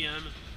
GM